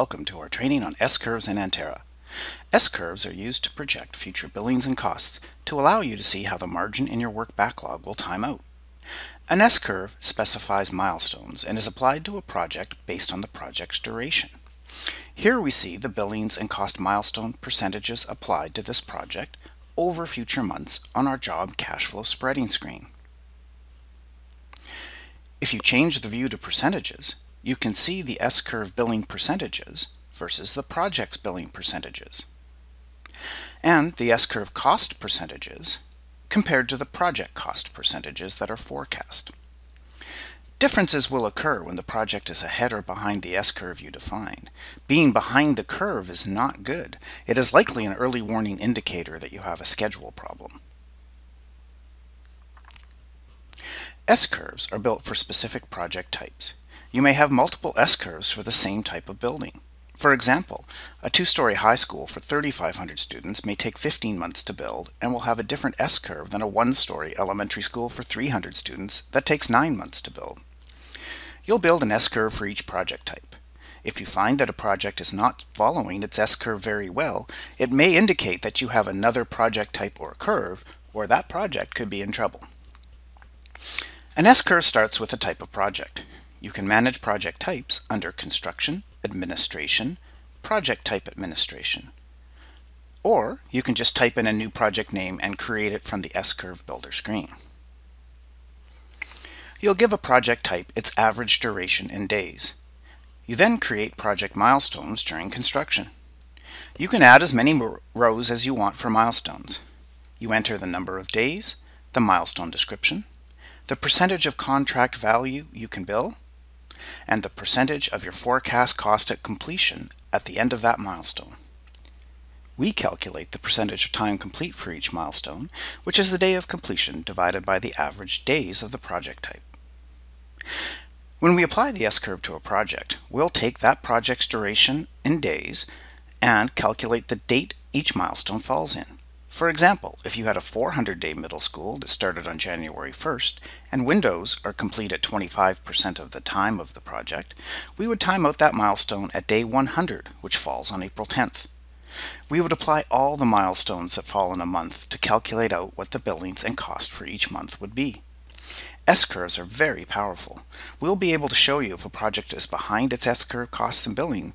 welcome to our training on S-curves in Anterra. S-curves are used to project future billings and costs to allow you to see how the margin in your work backlog will time out. An S-curve specifies milestones and is applied to a project based on the project's duration. Here we see the billings and cost milestone percentages applied to this project over future months on our job cash flow spreading screen. If you change the view to percentages, you can see the S-curve billing percentages versus the project's billing percentages, and the S-curve cost percentages compared to the project cost percentages that are forecast. Differences will occur when the project is ahead or behind the S-curve you define. Being behind the curve is not good. It is likely an early warning indicator that you have a schedule problem. S-curves are built for specific project types. You may have multiple S-curves for the same type of building. For example, a two-story high school for 3,500 students may take 15 months to build and will have a different S-curve than a one-story elementary school for 300 students that takes 9 months to build. You'll build an S-curve for each project type. If you find that a project is not following its S-curve very well, it may indicate that you have another project type or curve, or that project could be in trouble. An S-curve starts with a type of project. You can manage project types under Construction, Administration, Project Type Administration. Or you can just type in a new project name and create it from the S-curve builder screen. You'll give a project type its average duration in days. You then create project milestones during construction. You can add as many rows as you want for milestones. You enter the number of days, the milestone description, the percentage of contract value you can bill, and the percentage of your forecast cost at completion at the end of that milestone. We calculate the percentage of time complete for each milestone, which is the day of completion divided by the average days of the project type. When we apply the S-curve to a project, we'll take that project's duration in days and calculate the date each milestone falls in. For example, if you had a 400-day middle school that started on January 1st and windows are complete at 25% of the time of the project, we would time out that milestone at day 100, which falls on April 10th. We would apply all the milestones that fall in a month to calculate out what the billings and cost for each month would be. S-curves are very powerful. We'll be able to show you if a project is behind its S-curve costs and billing,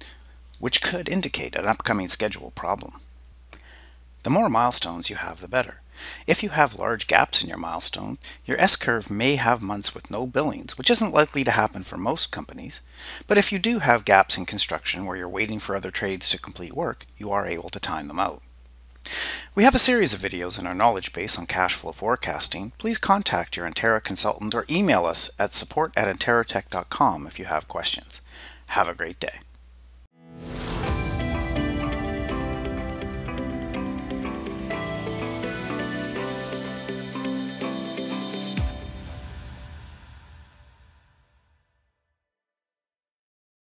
which could indicate an upcoming schedule problem. The more milestones you have, the better. If you have large gaps in your milestone, your S-curve may have months with no billings, which isn't likely to happen for most companies. But if you do have gaps in construction where you're waiting for other trades to complete work, you are able to time them out. We have a series of videos in our knowledge base on cash flow forecasting. Please contact your Anterra consultant or email us at support at if you have questions. Have a great day.